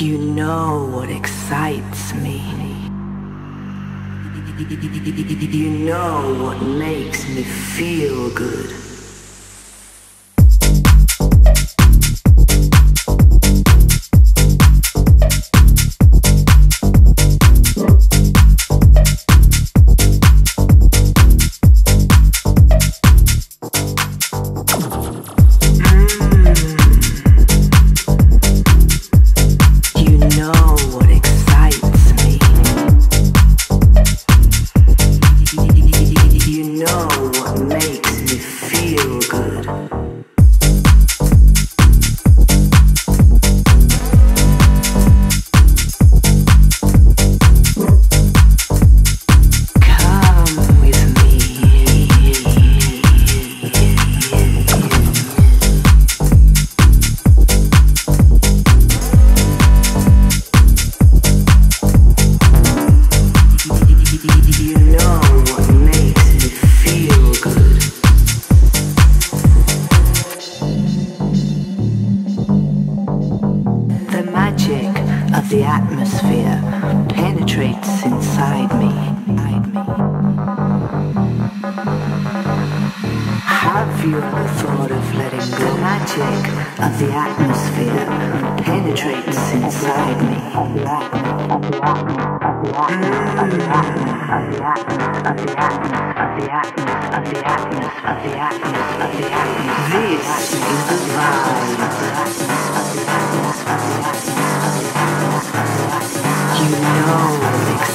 You know what excites me. You know what makes me feel good. The atmosphere penetrates inside me. Have you ever thought of letting go? The magic of the atmosphere penetrates inside me. This is the vibe. Know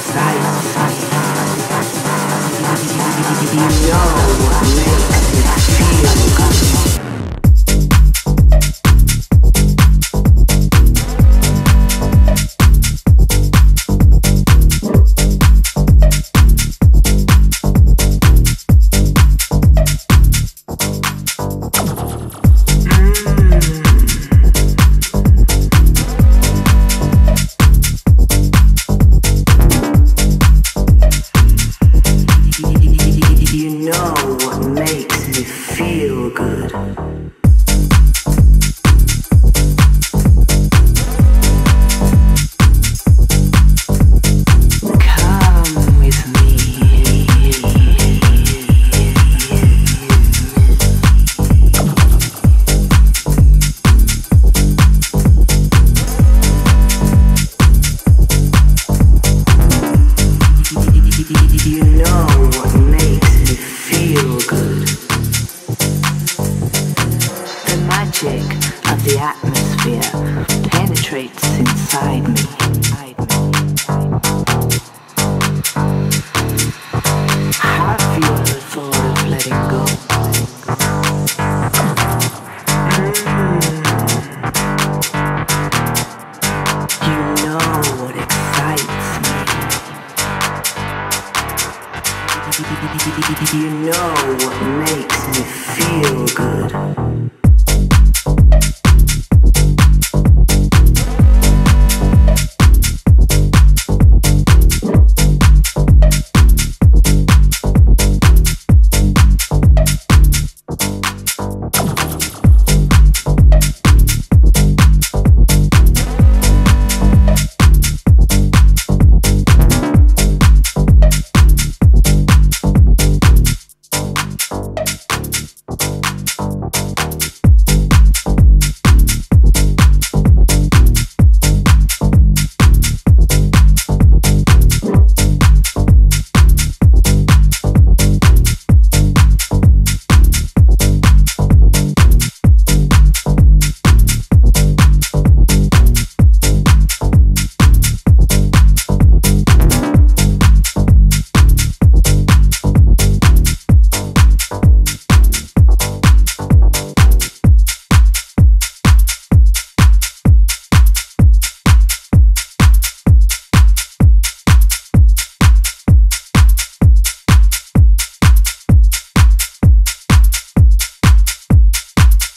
You know You know what makes me feel good.